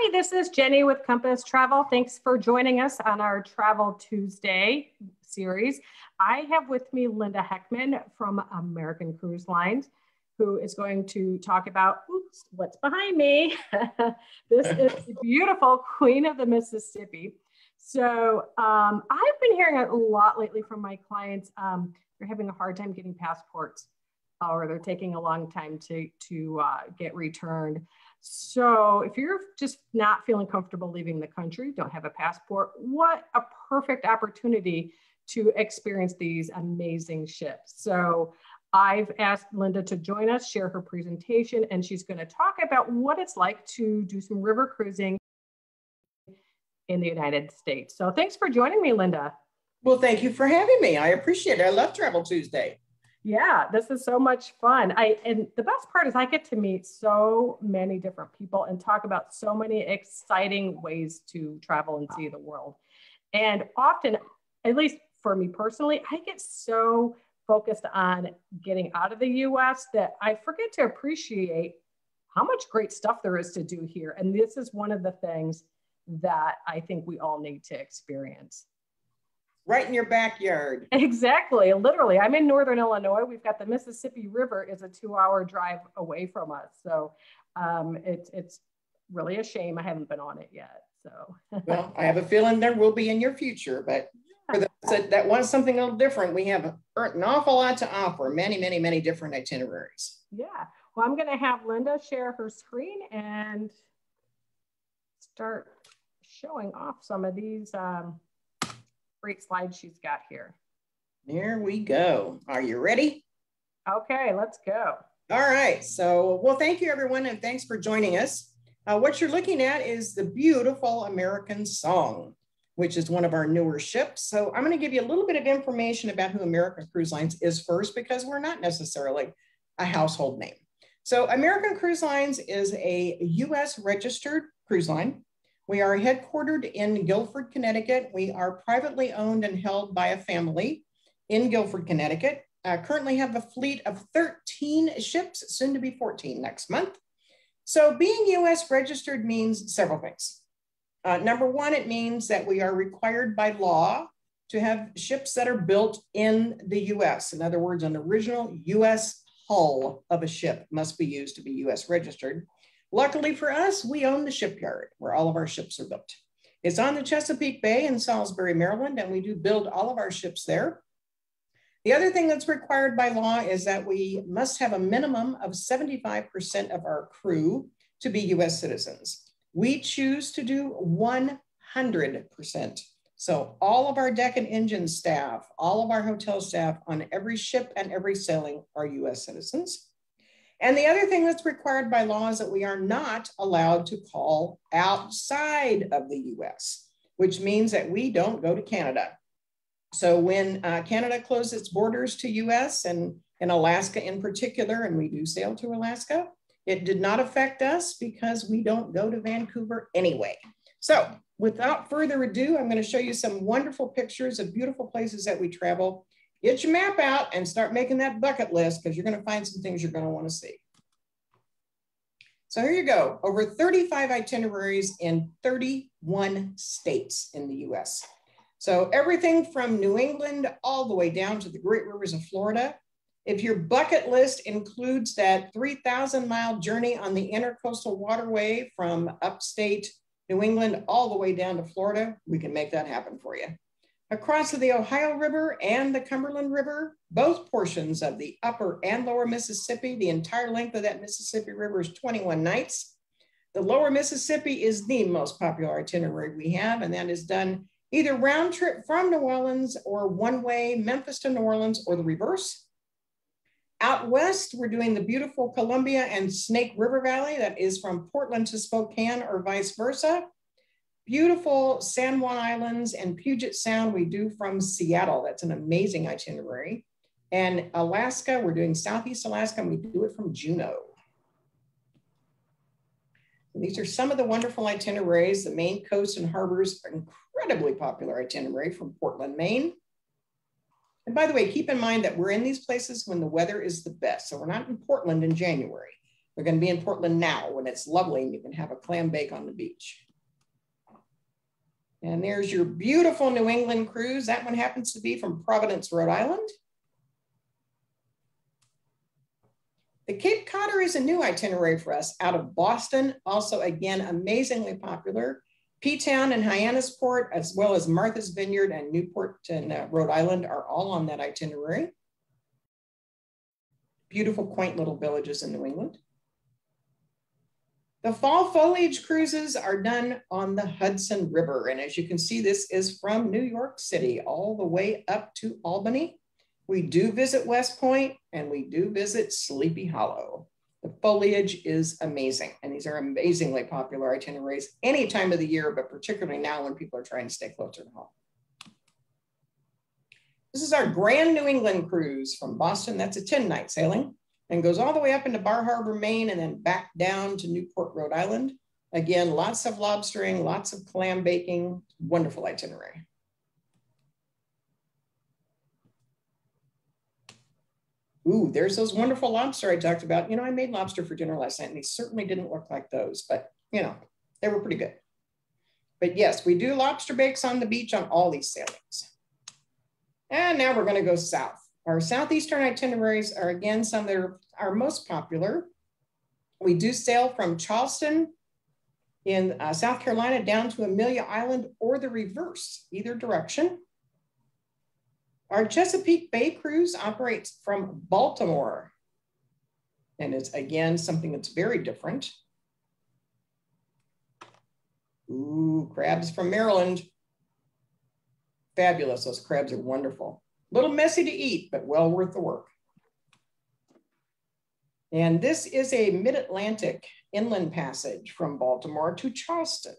Hi, this is Jenny with Compass Travel. Thanks for joining us on our Travel Tuesday series. I have with me Linda Heckman from American Cruise Lines, who is going to talk about oops, what's behind me. this is the beautiful Queen of the Mississippi. So um, I've been hearing a lot lately from my clients. Um, they're having a hard time getting passports or they're taking a long time to, to uh, get returned. So if you're just not feeling comfortable leaving the country, don't have a passport, what a perfect opportunity to experience these amazing ships. So I've asked Linda to join us, share her presentation, and she's going to talk about what it's like to do some river cruising in the United States. So thanks for joining me, Linda. Well, thank you for having me. I appreciate it. I love Travel Tuesday. Yeah, this is so much fun. I and the best part is I get to meet so many different people and talk about so many exciting ways to travel and see the world. And often, at least for me personally, I get so focused on getting out of the US that I forget to appreciate how much great stuff there is to do here. And this is one of the things that I think we all need to experience right in your backyard. Exactly. Literally. I'm in Northern Illinois. We've got the Mississippi River is a two hour drive away from us. So um, it's, it's really a shame I haven't been on it yet. So, well, I have a feeling there will be in your future, but for those that, that want something a little different, we have an awful lot to offer, many, many, many different itineraries. Yeah. Well, I'm going to have Linda share her screen and start showing off some of these um, great slide she's got here. There we go. Are you ready? Okay, let's go. All right. So, well, thank you everyone, and thanks for joining us. Uh, what you're looking at is the beautiful American Song, which is one of our newer ships. So I'm going to give you a little bit of information about who American Cruise Lines is first, because we're not necessarily a household name. So American Cruise Lines is a US registered cruise line. We are headquartered in Guilford, Connecticut. We are privately owned and held by a family in Guilford, Connecticut. Uh, currently have a fleet of 13 ships, soon to be 14 next month. So being US registered means several things. Uh, number one, it means that we are required by law to have ships that are built in the US. In other words, an original US hull of a ship must be used to be US registered. Luckily for us, we own the shipyard where all of our ships are built. It's on the Chesapeake Bay in Salisbury, Maryland, and we do build all of our ships there. The other thing that's required by law is that we must have a minimum of 75% of our crew to be US citizens. We choose to do 100%. So all of our deck and engine staff, all of our hotel staff on every ship and every sailing are US citizens. And the other thing that's required by law is that we are not allowed to call outside of the US, which means that we don't go to Canada. So when uh, Canada closed its borders to US and in Alaska in particular, and we do sail to Alaska, it did not affect us because we don't go to Vancouver anyway. So without further ado, I'm gonna show you some wonderful pictures of beautiful places that we travel get your map out and start making that bucket list because you're going to find some things you're going to want to see. So here you go, over 35 itineraries in 31 states in the US. So everything from New England all the way down to the Great Rivers of Florida. If your bucket list includes that 3,000 mile journey on the intercoastal waterway from upstate New England all the way down to Florida, we can make that happen for you. Across the Ohio River and the Cumberland River, both portions of the upper and lower Mississippi, the entire length of that Mississippi River is 21 nights. The lower Mississippi is the most popular itinerary we have, and that is done either round trip from New Orleans or one way Memphis to New Orleans or the reverse. Out west, we're doing the beautiful Columbia and Snake River Valley that is from Portland to Spokane or vice versa beautiful San Juan Islands and Puget Sound we do from Seattle. That's an amazing itinerary. And Alaska, we're doing Southeast Alaska and we do it from Juneau. And these are some of the wonderful itineraries. The Maine coast and harbors incredibly popular itinerary from Portland, Maine. And by the way, keep in mind that we're in these places when the weather is the best. So we're not in Portland in January. We're going to be in Portland now when it's lovely and you can have a clam bake on the beach. And there's your beautiful New England cruise. That one happens to be from Providence, Rhode Island. The Cape Codder is a new itinerary for us out of Boston. Also, again, amazingly popular. P-Town and Hyannisport, as well as Martha's Vineyard and Newport and uh, Rhode Island are all on that itinerary. Beautiful, quaint little villages in New England. The fall foliage cruises are done on the Hudson River. And as you can see, this is from New York City all the way up to Albany. We do visit West Point and we do visit Sleepy Hollow. The foliage is amazing. And these are amazingly popular itineraries any time of the year, but particularly now when people are trying to stay closer to home. This is our Grand New England cruise from Boston. That's a 10 night sailing and goes all the way up into Bar Harbor, Maine, and then back down to Newport, Rhode Island. Again, lots of lobstering, lots of clam baking, wonderful itinerary. Ooh, there's those wonderful lobster I talked about. You know, I made lobster for dinner last night and they certainly didn't look like those, but you know, they were pretty good. But yes, we do lobster bakes on the beach on all these sailings. And now we're gonna go south. Our southeastern itineraries are again some that are our most popular. We do sail from Charleston in uh, South Carolina down to Amelia Island or the reverse, either direction. Our Chesapeake Bay cruise operates from Baltimore. And it's again, something that's very different. Ooh, crabs from Maryland. Fabulous, those crabs are wonderful. Little messy to eat, but well worth the work. And this is a mid-Atlantic inland passage from Baltimore to Charleston.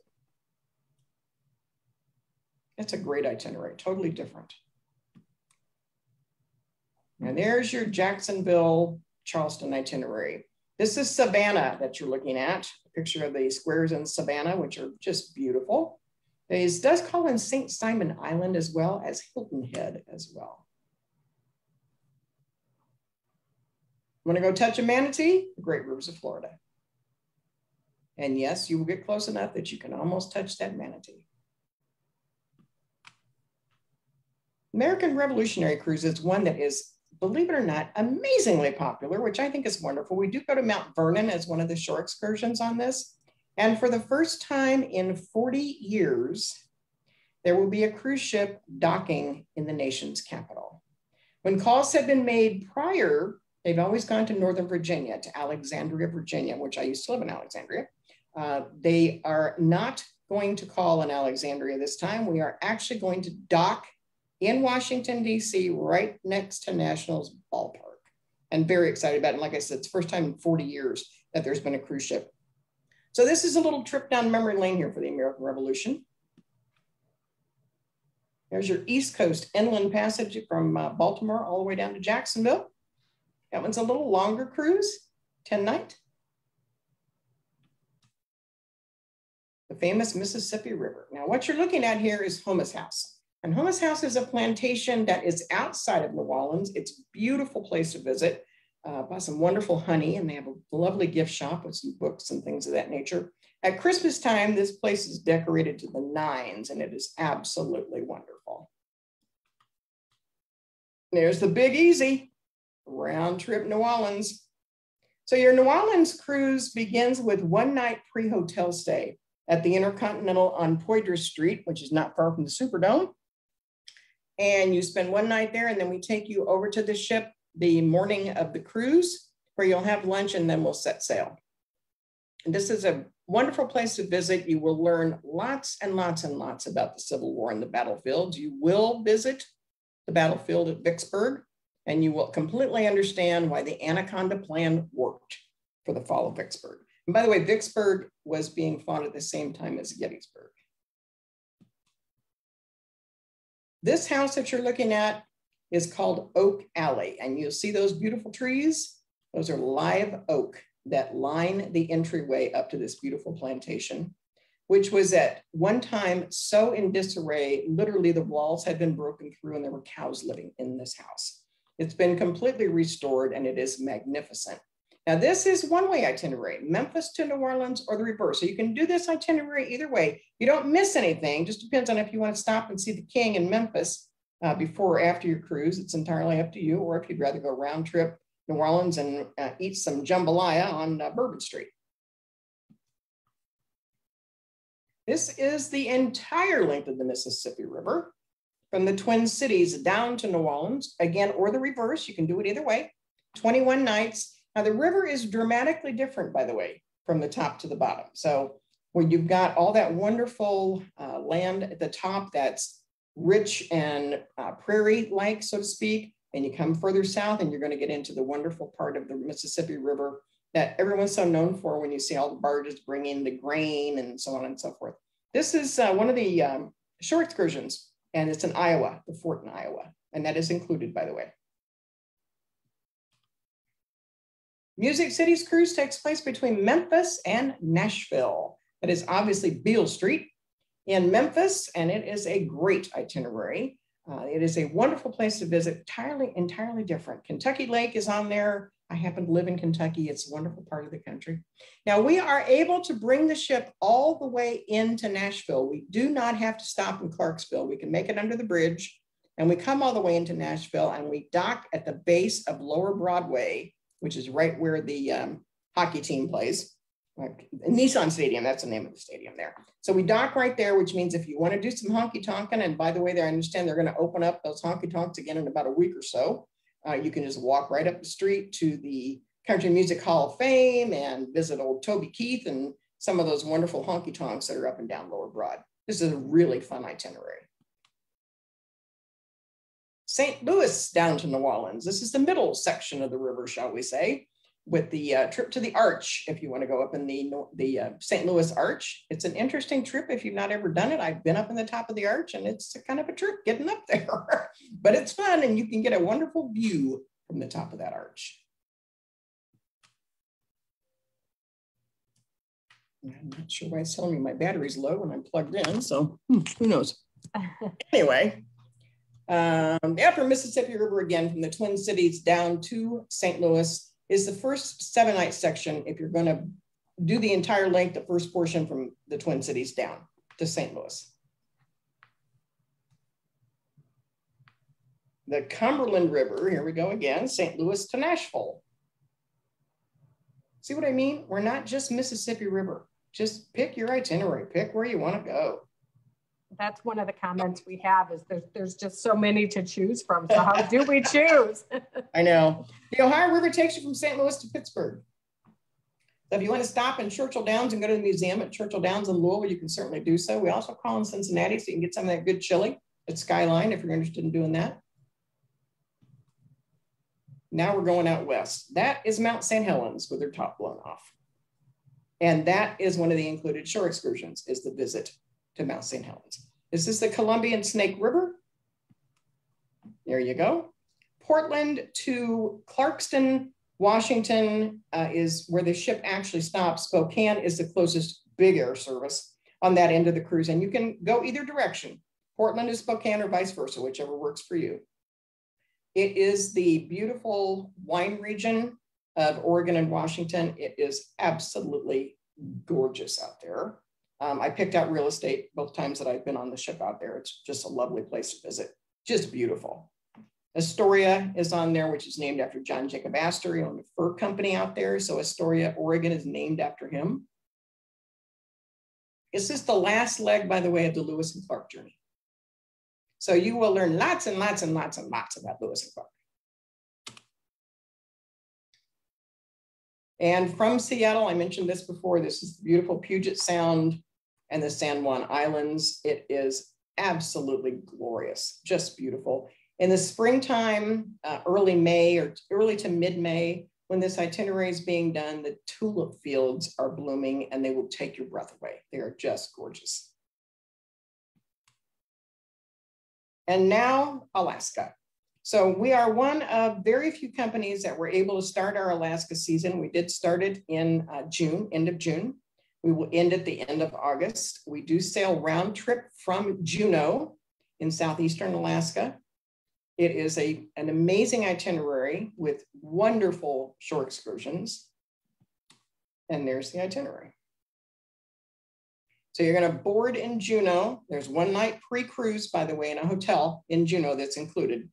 It's a great itinerary, totally different. And there's your Jacksonville, Charleston itinerary. This is Savannah that you're looking at, a picture of the squares in Savannah, which are just beautiful. It does call in St. Simon Island as well as Hilton Head as well. Want to go touch a manatee? The Great Rivers of Florida. And yes, you will get close enough that you can almost touch that manatee. American Revolutionary Cruise is one that is, believe it or not, amazingly popular, which I think is wonderful. We do go to Mount Vernon as one of the shore excursions on this. And for the first time in 40 years, there will be a cruise ship docking in the nation's capital. When calls have been made prior, they've always gone to Northern Virginia, to Alexandria, Virginia, which I used to live in Alexandria. Uh, they are not going to call in Alexandria this time. We are actually going to dock in Washington, D.C., right next to Nationals Ballpark. And very excited about it. And like I said, it's the first time in 40 years that there's been a cruise ship so this is a little trip down memory lane here for the American Revolution. There's your East Coast inland passage from uh, Baltimore all the way down to Jacksonville. That one's a little longer cruise, 10 night. The famous Mississippi River. Now what you're looking at here is Houmas House. And Houmas House is a plantation that is outside of New Orleans. It's a beautiful place to visit uh, buy some wonderful honey, and they have a lovely gift shop with some books and things of that nature. At Christmas time, this place is decorated to the nines, and it is absolutely wonderful. There's the Big Easy, round trip New Orleans. So your New Orleans cruise begins with one night pre-hotel stay at the Intercontinental on Poydras Street, which is not far from the Superdome. And you spend one night there, and then we take you over to the ship the morning of the cruise where you'll have lunch and then we'll set sail. And this is a wonderful place to visit. You will learn lots and lots and lots about the Civil War and the battlefields. You will visit the battlefield at Vicksburg and you will completely understand why the Anaconda Plan worked for the fall of Vicksburg. And by the way, Vicksburg was being fought at the same time as Gettysburg. This house that you're looking at is called Oak Alley. And you'll see those beautiful trees. Those are live oak that line the entryway up to this beautiful plantation, which was at one time so in disarray, literally the walls had been broken through and there were cows living in this house. It's been completely restored and it is magnificent. Now this is one-way itinerary, Memphis to New Orleans or the reverse. So you can do this itinerary either way. You don't miss anything, just depends on if you want to stop and see the king in Memphis uh, before or after your cruise. It's entirely up to you, or if you'd rather go round trip New Orleans and uh, eat some jambalaya on uh, Bourbon Street. This is the entire length of the Mississippi River from the Twin Cities down to New Orleans, again, or the reverse. You can do it either way. 21 nights. Now, the river is dramatically different, by the way, from the top to the bottom. So, when you've got all that wonderful uh, land at the top that's rich and uh, prairie like, so to speak, and you come further south and you're going to get into the wonderful part of the Mississippi River that everyone's so known for when you see all the barges bringing the grain and so on and so forth. This is uh, one of the um, shore excursions, and it's in Iowa, the fort in Iowa, and that is included, by the way. Music City's cruise takes place between Memphis and Nashville. That is obviously Beale Street in Memphis, and it is a great itinerary. Uh, it is a wonderful place to visit, entirely, entirely different. Kentucky Lake is on there. I happen to live in Kentucky. It's a wonderful part of the country. Now we are able to bring the ship all the way into Nashville. We do not have to stop in Clarksville. We can make it under the bridge and we come all the way into Nashville and we dock at the base of Lower Broadway, which is right where the um, hockey team plays. Nissan Stadium, that's the name of the stadium there. So we dock right there, which means if you want to do some honky tonkin', and by the way, there I understand they're going to open up those honky tonks again in about a week or so. Uh, you can just walk right up the street to the Country Music Hall of Fame and visit old Toby Keith and some of those wonderful honky tonks that are up and down Lower Broad. This is a really fun itinerary. St. Louis down to New Orleans. This is the middle section of the river, shall we say with the uh, trip to the Arch, if you want to go up in the the uh, St. Louis Arch. It's an interesting trip if you've not ever done it. I've been up in the top of the Arch, and it's kind of a trip getting up there, but it's fun, and you can get a wonderful view from the top of that arch. I'm not sure why it's telling me my battery's low when I'm plugged in, so hmm, who knows. anyway, um, the upper Mississippi River again from the Twin Cities down to St. Louis is the first seven night section if you're going to do the entire length, the first portion from the Twin Cities down to St. Louis. The Cumberland River, here we go again, St. Louis to Nashville. See what I mean? We're not just Mississippi River. Just pick your itinerary, pick where you want to go that's one of the comments we have is there's there's just so many to choose from. So how do we choose? I know. The Ohio River takes you from St. Louis to Pittsburgh. So if you want to stop in Churchill Downs and go to the museum at Churchill Downs in Louisville, you can certainly do so. We also call in Cincinnati so you can get some of that good chili at Skyline if you're interested in doing that. Now we're going out west. That is Mount St. Helens with their top blown off. And that is one of the included shore excursions is the visit to Mount St. Helens. This is the Columbian Snake River. There you go. Portland to Clarkston, Washington uh, is where the ship actually stops. Spokane is the closest big air service on that end of the cruise. And you can go either direction, Portland to Spokane or vice versa, whichever works for you. It is the beautiful wine region of Oregon and Washington. It is absolutely gorgeous out there. Um, I picked out real estate both times that I've been on the ship out there. It's just a lovely place to visit, just beautiful. Astoria is on there, which is named after John Jacob Astor. He owned a fur company out there. So Astoria, Oregon is named after him. This is the last leg, by the way, of the Lewis and Clark journey. So you will learn lots and lots and lots and lots about Lewis and Clark. And from Seattle, I mentioned this before, this is the beautiful Puget Sound and the San Juan Islands. It is absolutely glorious, just beautiful. In the springtime, uh, early May or early to mid-May, when this itinerary is being done, the tulip fields are blooming and they will take your breath away. They are just gorgeous. And now Alaska. So we are one of very few companies that were able to start our Alaska season. We did start it in uh, June, end of June. We will end at the end of August. We do sail round trip from Juneau in southeastern Alaska. It is a, an amazing itinerary with wonderful shore excursions. And there's the itinerary. So you're going to board in Juneau. There's one night pre-cruise, by the way, in a hotel in Juneau that's included.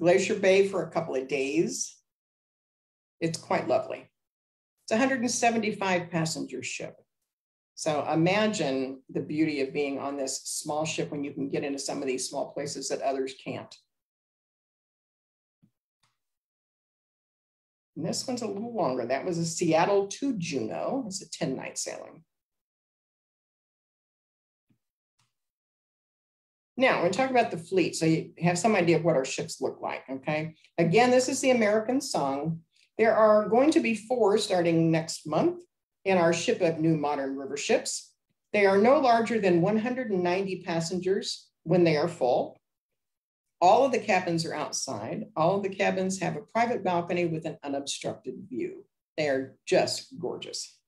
Glacier Bay for a couple of days. It's quite lovely. It's a 175 passenger ship. So imagine the beauty of being on this small ship when you can get into some of these small places that others can't. And this one's a little longer. That was a Seattle to Juneau. It's a 10 night sailing. Now, we're talking about the fleet, so you have some idea of what our ships look like, okay? Again, this is the American Song. There are going to be four starting next month in our ship of new modern river ships. They are no larger than 190 passengers when they are full. All of the cabins are outside. All of the cabins have a private balcony with an unobstructed view. They are just gorgeous.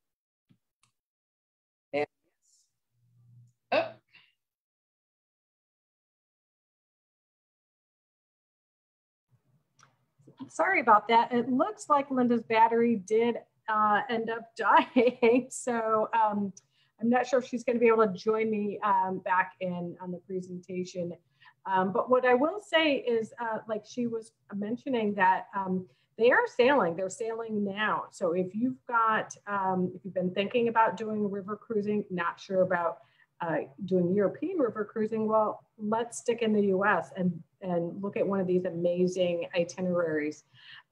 Sorry about that. It looks like Linda's battery did uh, end up dying. So um, I'm not sure if she's going to be able to join me um, back in on the presentation. Um, but what I will say is, uh, like she was mentioning, that um, they are sailing. They're sailing now. So if you've got, um, if you've been thinking about doing river cruising, not sure about uh, doing European river cruising, well, let's stick in the U.S. and and look at one of these amazing itineraries.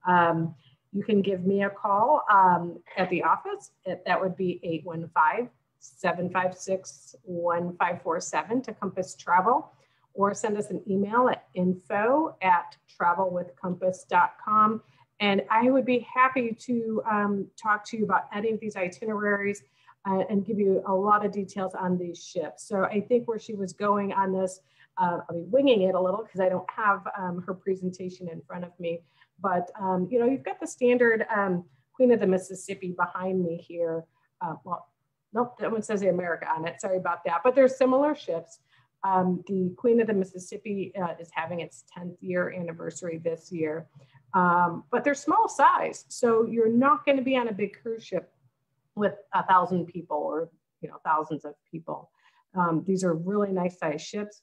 Um, you can give me a call um, at the office. That would be 815 756 1547 to Compass Travel or send us an email at info at travelwithcompass.com. And I would be happy to um, talk to you about any of these itineraries uh, and give you a lot of details on these ships. So I think where she was going on this, uh, I'll be winging it a little because I don't have um, her presentation in front of me. But um, you know, you've got the standard um, Queen of the Mississippi behind me here. Uh, well, nope, that one says the America on it. Sorry about that. But there's similar ships. Um, the Queen of the Mississippi uh, is having its 10th year anniversary this year, um, but they're small size. So you're not going to be on a big cruise ship with a thousand people or you know thousands of people. Um, these are really nice sized ships.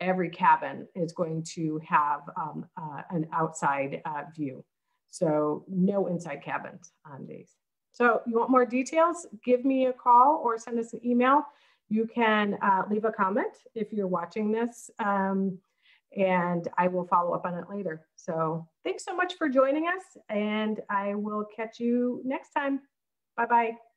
Every cabin is going to have um, uh, an outside uh, view. So no inside cabins on these. So you want more details? Give me a call or send us an email. You can uh, leave a comment if you're watching this um, and I will follow up on it later. So thanks so much for joining us and I will catch you next time. Bye-bye.